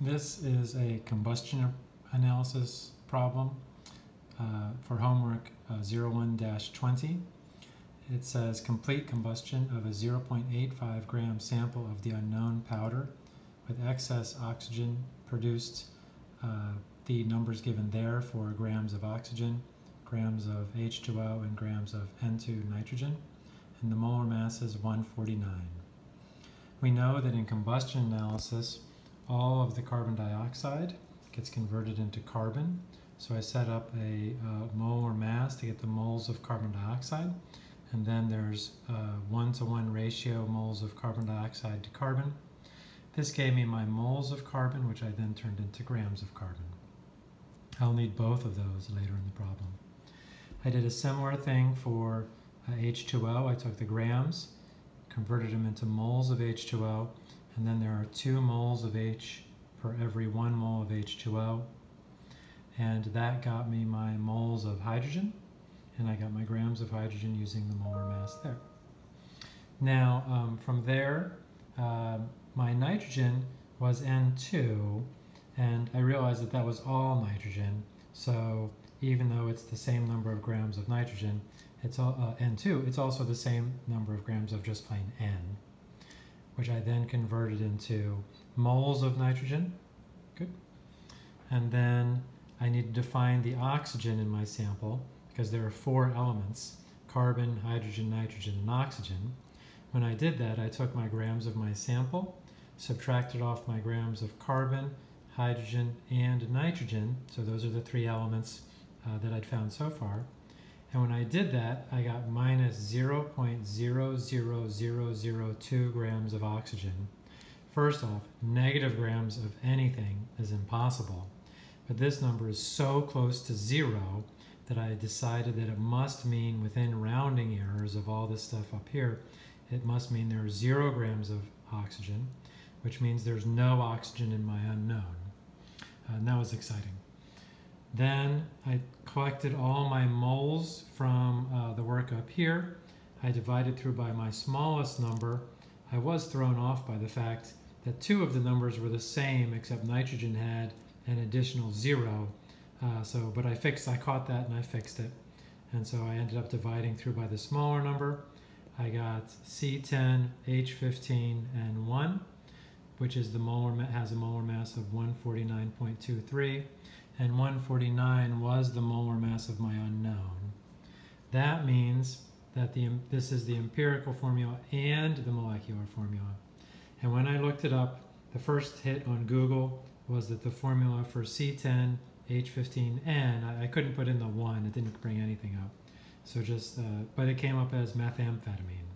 This is a combustion analysis problem uh, for homework uh, 01-20. It says complete combustion of a 0.85 gram sample of the unknown powder with excess oxygen produced uh, the numbers given there for grams of oxygen, grams of H2O, and grams of N2 nitrogen, and the molar mass is 149. We know that in combustion analysis, all of the carbon dioxide gets converted into carbon. So I set up a uh, molar mass to get the moles of carbon dioxide. And then there's a one-to-one -one ratio moles of carbon dioxide to carbon. This gave me my moles of carbon, which I then turned into grams of carbon. I'll need both of those later in the problem. I did a similar thing for uh, H2O. I took the grams, converted them into moles of H2O, and then there are two moles of H for every one mole of H2O. And that got me my moles of hydrogen, and I got my grams of hydrogen using the molar mass there. Now, um, from there, uh, my nitrogen was N2, and I realized that that was all nitrogen. So even though it's the same number of grams of nitrogen, it's all, uh, N2, it's also the same number of grams of just plain N which I then converted into moles of nitrogen. Good. And then I need to define the oxygen in my sample because there are four elements, carbon, hydrogen, nitrogen, and oxygen. When I did that, I took my grams of my sample, subtracted off my grams of carbon, hydrogen, and nitrogen. So those are the three elements uh, that I'd found so far. And when I did that, I got minus 0.00002 grams of oxygen. First off, negative grams of anything is impossible. But this number is so close to zero that I decided that it must mean within rounding errors of all this stuff up here, it must mean there are zero grams of oxygen, which means there's no oxygen in my unknown. Uh, and that was exciting. Then I collected all my moles from uh, the work up here. I divided through by my smallest number. I was thrown off by the fact that two of the numbers were the same except nitrogen had an additional zero. Uh, so, but I fixed, I caught that and I fixed it. And so I ended up dividing through by the smaller number. I got C10, H15, and 1, which is the molar has a molar mass of 149.23 and 149 was the molar mass of my unknown. That means that the, this is the empirical formula and the molecular formula. And when I looked it up, the first hit on Google was that the formula for C10, H15N, I, I couldn't put in the 1, it didn't bring anything up. So just, uh, but it came up as methamphetamine.